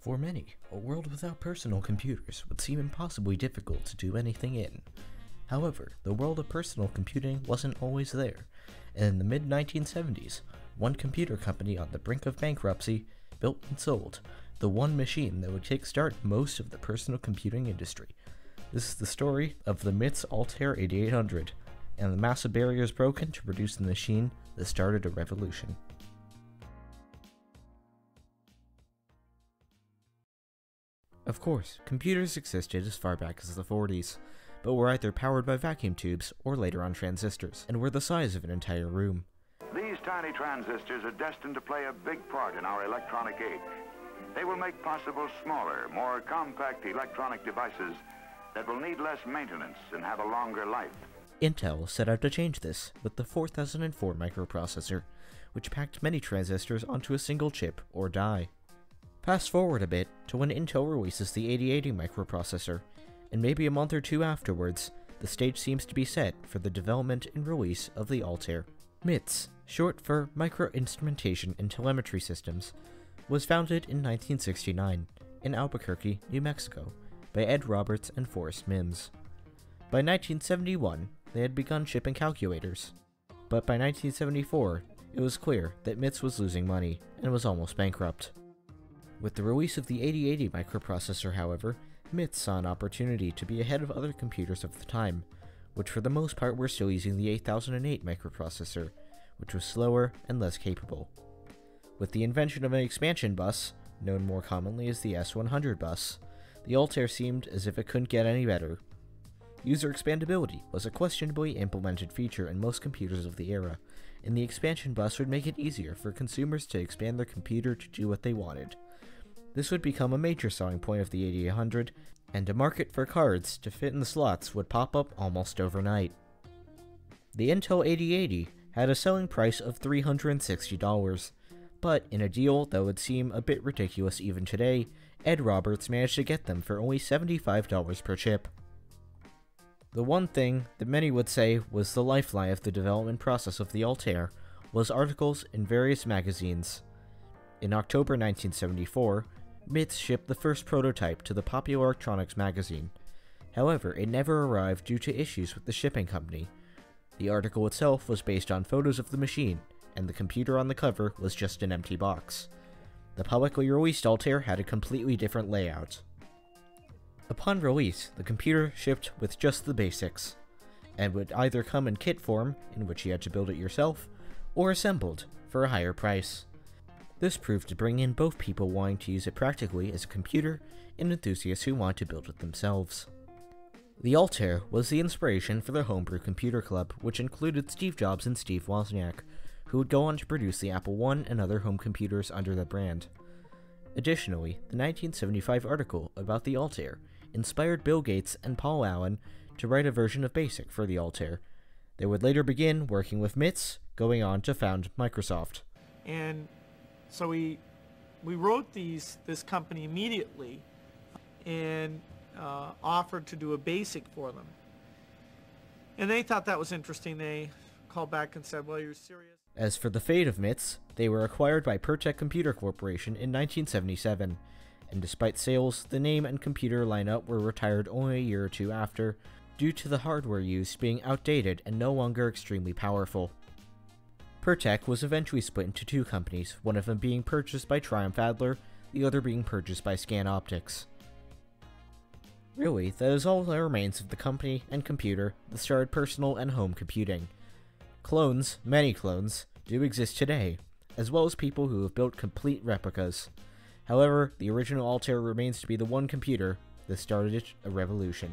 For many, a world without personal computers would seem impossibly difficult to do anything in. However, the world of personal computing wasn't always there, and in the mid 1970s, one computer company on the brink of bankruptcy built and sold the one machine that would kickstart most of the personal computing industry. This is the story of the MITS Altair 8800 and the massive barriers broken to produce the machine that started a revolution. Of course, computers existed as far back as the 40s, but were either powered by vacuum tubes or later on transistors, and were the size of an entire room. These tiny transistors are destined to play a big part in our electronic age. They will make possible smaller, more compact electronic devices that will need less maintenance and have a longer life. Intel set out to change this with the 4004 microprocessor, which packed many transistors onto a single chip or die. Fast forward a bit to when Intel releases the 8080 microprocessor, and maybe a month or two afterwards, the stage seems to be set for the development and release of the Altair. MITS, short for Micro Instrumentation and Telemetry Systems, was founded in 1969 in Albuquerque, New Mexico, by Ed Roberts and Forrest Mims. By 1971, they had begun shipping calculators, but by 1974, it was clear that MITS was losing money and was almost bankrupt. With the release of the 8080 microprocessor, however, MITS saw an opportunity to be ahead of other computers of the time, which for the most part were still using the 8008 microprocessor, which was slower and less capable. With the invention of an expansion bus, known more commonly as the S100 bus, the Altair seemed as if it couldn't get any better. User expandability was a questionably implemented feature in most computers of the era, and the expansion bus would make it easier for consumers to expand their computer to do what they wanted. This would become a major selling point of the 8800, and a market for cards to fit in the slots would pop up almost overnight. The Intel 8080 had a selling price of $360, but in a deal that would seem a bit ridiculous even today, Ed Roberts managed to get them for only $75 per chip. The one thing that many would say was the lifeline of the development process of the Altair was articles in various magazines. In October 1974, MITS shipped the first prototype to the Popular Electronics magazine. However, it never arrived due to issues with the shipping company. The article itself was based on photos of the machine, and the computer on the cover was just an empty box. The publicly released Altair had a completely different layout. Upon release, the computer shipped with just the basics, and would either come in kit form, in which you had to build it yourself, or assembled, for a higher price. This proved to bring in both people wanting to use it practically as a computer and enthusiasts who want to build it themselves. The Altair was the inspiration for the Homebrew Computer Club, which included Steve Jobs and Steve Wozniak, who would go on to produce the Apple I and other home computers under the brand. Additionally, the 1975 article about the Altair inspired Bill Gates and Paul Allen to write a version of BASIC for the Altair. They would later begin working with MITS, going on to found Microsoft. And so we we wrote these this company immediately and uh, offered to do a basic for them. And they thought that was interesting. They called back and said, "Well, you're serious." As for the fate of MITS, they were acquired by Pertec Computer Corporation in 1977, and despite sales, the name and computer lineup were retired only a year or two after, due to the hardware used being outdated and no longer extremely powerful. Pertec was eventually split into two companies, one of them being purchased by Triumph Adler, the other being purchased by Scan Optics. Really, that is all that remains of the company and computer that started personal and home computing. Clones, many clones, do exist today, as well as people who have built complete replicas. However, the original Altair remains to be the one computer that started a revolution.